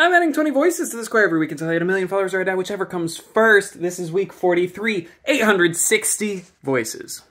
I'm adding 20 voices to the square every week until I hit a million followers or I die, whichever comes first. This is week 43, 860 voices.